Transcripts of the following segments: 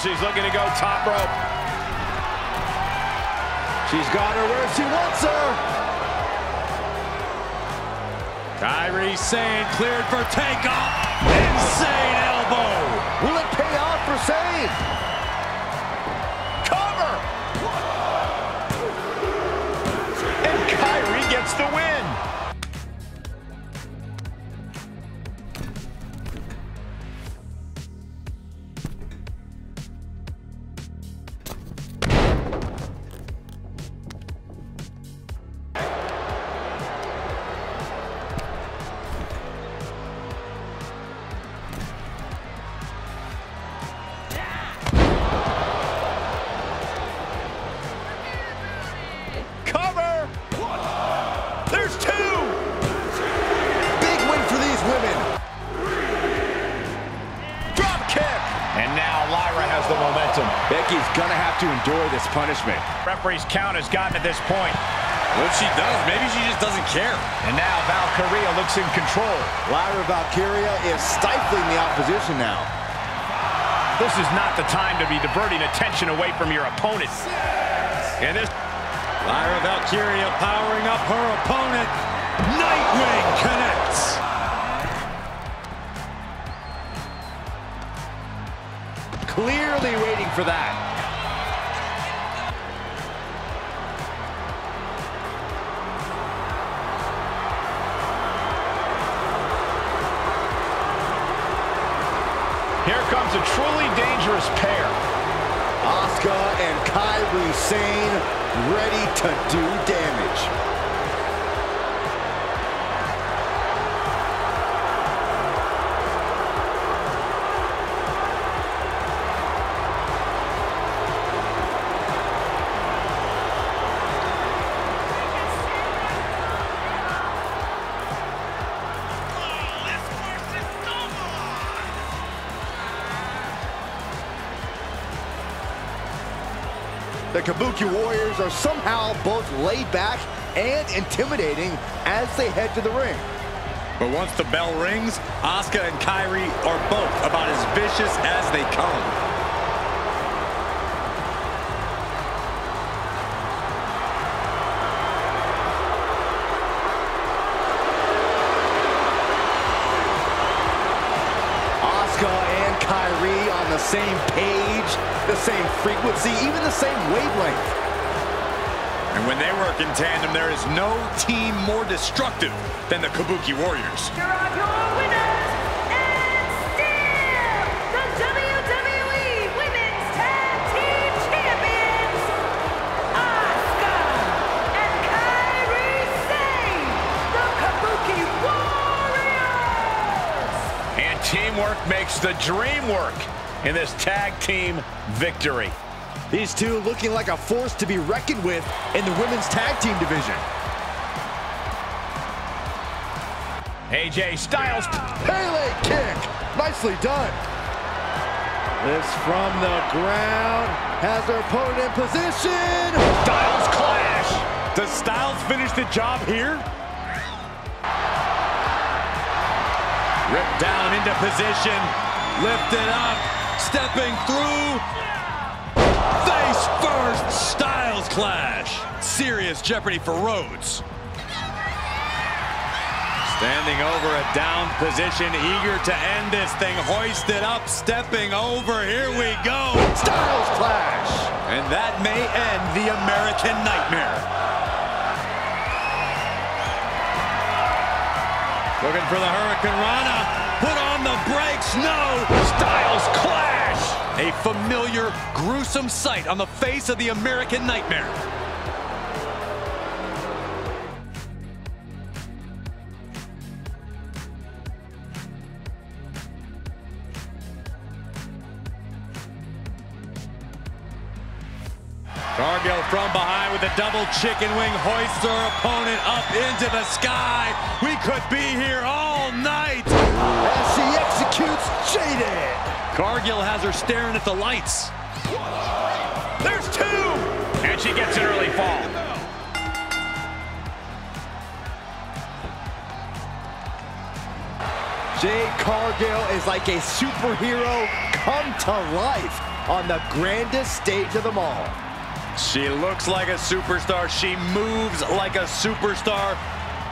She's looking to go top rope. She's got her where she wants her. Kairi Sane cleared for takeoff. Insane elbow. Will it pay off for Sane? Endure this punishment. Referee's count has gotten to this point. What she does, maybe she just doesn't care. And now Valkyria looks in control. Lyra Valkyria is stifling the opposition now. This is not the time to be diverting attention away from your opponent. And this Lyra Valkyria powering up her opponent. Nightwing connects. Clearly waiting for that. A truly dangerous pair. Asuka and Kairi Sane ready to do damage. Kabuki Warriors are somehow both laid back and intimidating as they head to the ring. But once the bell rings, Asuka and Kairi are both about as vicious as they come. Asuka and Kairi on the same page, the same frequency, even the same wavelength. And when they work in tandem, there is no team more destructive than the Kabuki Warriors. Here are your winners, and still the WWE Women's Tag Team Champions, Asuka and Kairi Sane, the Kabuki Warriors. And teamwork makes the dream work in this tag team victory. These two looking like a force to be reckoned with in the women's tag team division. AJ Styles. Pele kick. Nicely done. This from the ground. Has her opponent in position. Styles clash. Does Styles finish the job here? Ripped down into position, lifted up, stepping through. Face first, Styles clash. Serious jeopardy for Rhodes. Standing over a down position, eager to end this thing, hoisted up, stepping over, here we go. Styles clash. And that may end the American Nightmare. Looking for the Hurricanrana. Put on the brakes. No. A familiar, gruesome sight on the face of the American Nightmare. Cargill from behind with a double chicken wing hoists her opponent up into the sky. We could be here all night. As she executes Jaded. Cargill has her staring at the lights. There's two. And she gets an early fall. Jade Cargill is like a superhero come to life. on the grandest stage of them all. She looks like a superstar. She moves like a superstar.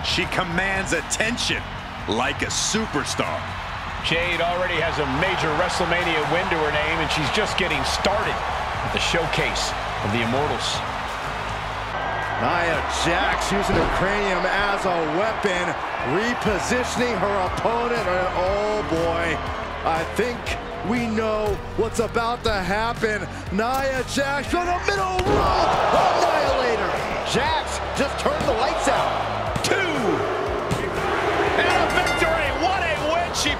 She commands attention like a superstar. Jade already has a major WrestleMania win to her name, and she's just getting started at the showcase of the Immortals. Nia Jax using her cranium as a weapon, repositioning her opponent, oh boy, I think we know what's about to happen. Nia Jax from the middle rope, annihilator. Jax just turned the lights out. Two! And a victory! What a win she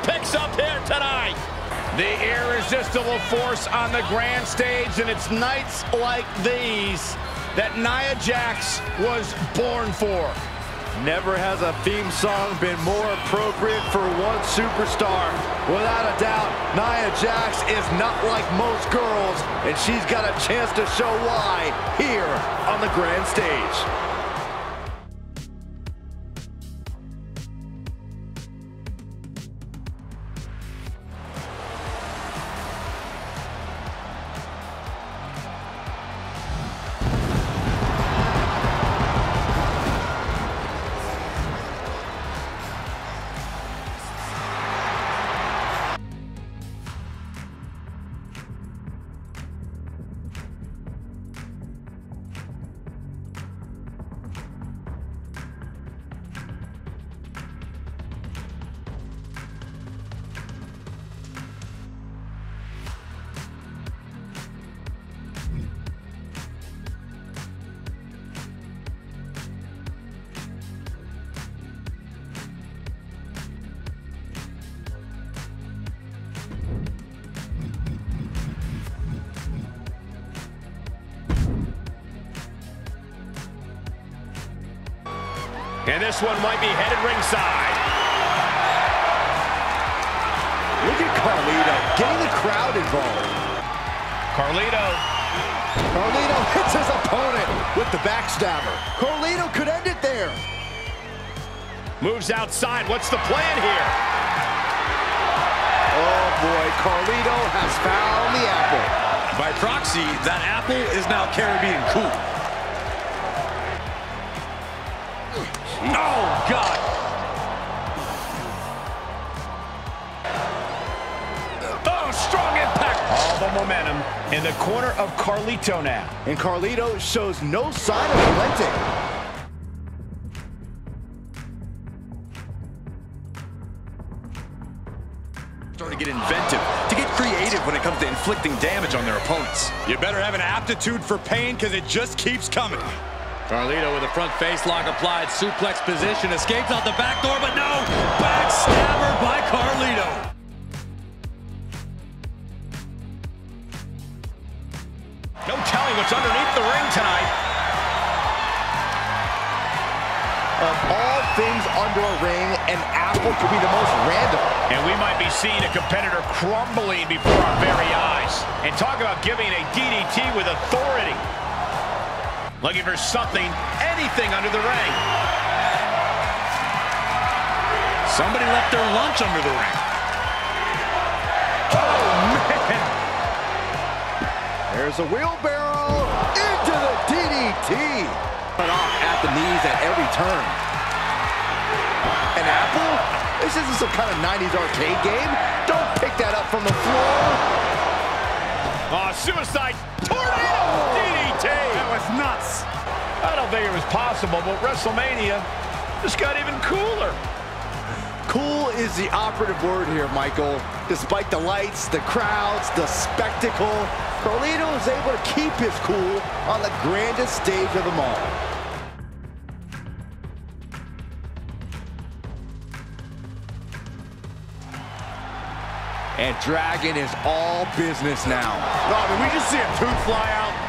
The irresistible force on the grand stage, and it's nights like these that Nia Jax was born for. Never has a theme song been more appropriate for one superstar. Without a doubt, Nia Jax is not like most girls, and she's got a chance to show why here on the grand stage. And this one might be headed ringside. Look at Carlito getting the crowd involved. Carlito. Carlito hits his opponent with the backstabber. Carlito could end it there. Moves outside. What's the plan here? Oh boy, Carlito has found the apple. By proxy, that apple is now Caribbean cool. Oh, God. Oh, strong impact. All the momentum in the corner of Carlito now. And Carlito shows no sign of relenting. Starting to get inventive, to get creative when it comes to inflicting damage on their opponents. You better have an aptitude for pain because it just keeps coming. Carlito with a front face lock applied, suplex position, escapes out the back door, but no! Backstabber by Carlito. No telling what's underneath the ring tonight. Of all things under a ring, an apple could be the most random. And we might be seeing a competitor crumbling before our very eyes. And talk about giving a DDT with authority. Looking for something, anything under the ring. Somebody left their lunch under the ring. Oh, man. There's a wheelbarrow into the DDT. Cut off at the knees at every turn. An apple? This isn't some kind of 90s arcade game. Don't pick that up from the floor. Oh, suicide tornado DDT. Nuts. I don't think it was possible, but WrestleMania just got even cooler. Cool is the operative word here, Michael. Despite the lights, the crowds, the spectacle, Carlito is able to keep his cool on the grandest stage of them all. And Dragon is all business now. No, did we just see a tooth fly out?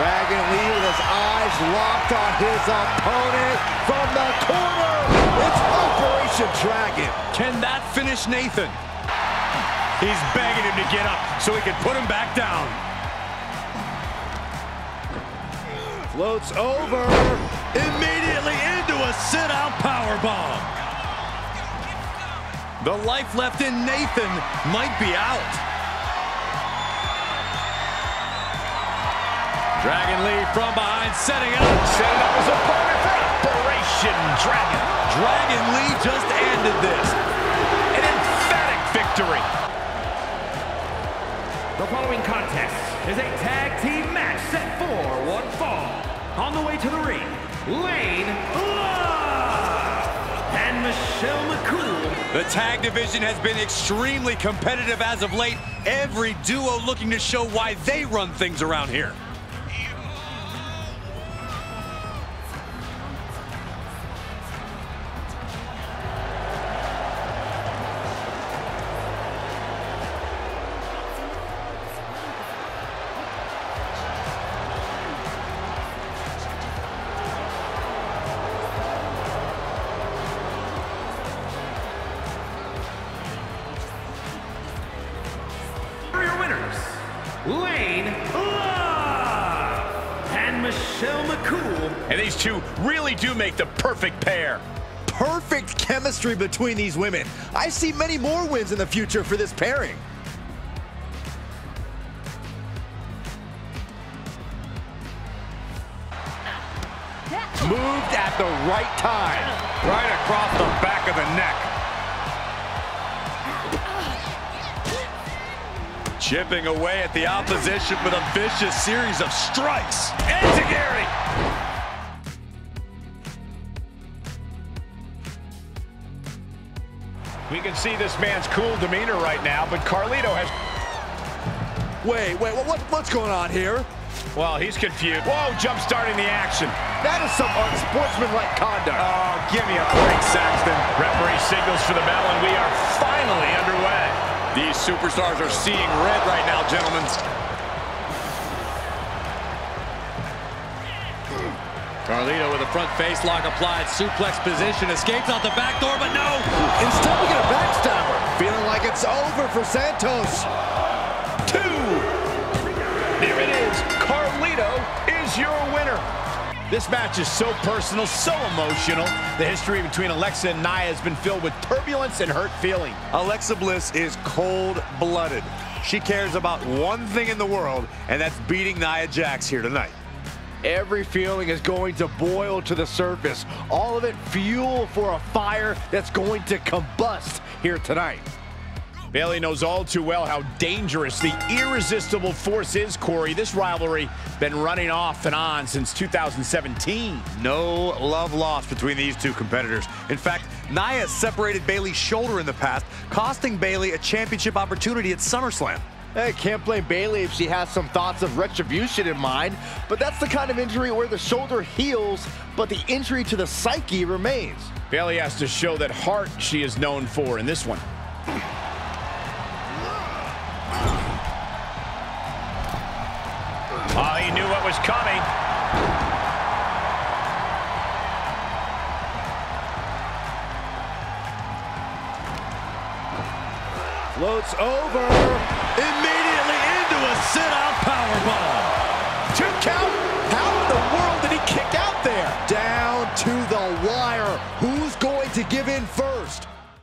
Dragon Lee with his eyes locked on his opponent from the corner. It's Operation Dragon. Can that finish Nathan? He's begging him to get up so he can put him back down. Floats over. Immediately into a sit-out powerbomb. The life left in Nathan might be out. Dragon Lee from behind, setting it up. Setting up his opponent for Operation Dragon. Dragon Lee just ended this. An emphatic victory. The following contest is a tag team match set for one fall. On the way to the ring, Lane Love and Michelle McCool. The tag division has been extremely competitive as of late. Every duo looking to show why they run things around here. Michelle McCool. And these two really do make the perfect pair. Perfect chemistry between these women. I see many more wins in the future for this pairing. Moved at the right time. Right across the back of the neck. Chipping away at the opposition with a vicious series of strikes. Enziguri! We can see this man's cool demeanor right now, but Carlito has... Wait, wait, what, what- what's going on here? Well, he's confused. Whoa, jump starting the action. That is some unsportsmanlike conduct. Oh, give me a break, Saxton. Referee signals for the bell, and we are finally underway. These superstars are seeing red right now, gentlemen. Carlito with a front face lock applied, suplex position, escapes out the back door, but no! Instead, we get a backstabber. Feeling like it's over for Santos. Two. There it is. Carlito is your winner. This match is so personal, so emotional. The history between Alexa and Nia has been filled with turbulence and hurt feeling. Alexa Bliss is cold-blooded. She cares about one thing in the world, and that's beating Nia Jax here tonight. Every feeling is going to boil to the surface. All of it fuel for a fire that's going to combust here tonight. Bayley knows all too well how dangerous the irresistible force is, Corey. This rivalry has been running off and on since 2017. No love lost between these two competitors. In fact, Nia separated Bayley's shoulder in the past, costing Bayley a championship opportunity at SummerSlam. I can't blame Bayley if she has some thoughts of retribution in mind, but that's the kind of injury where the shoulder heals, but the injury to the psyche remains. Bayley has to show that heart she is known for in this one. What was coming. Floats over.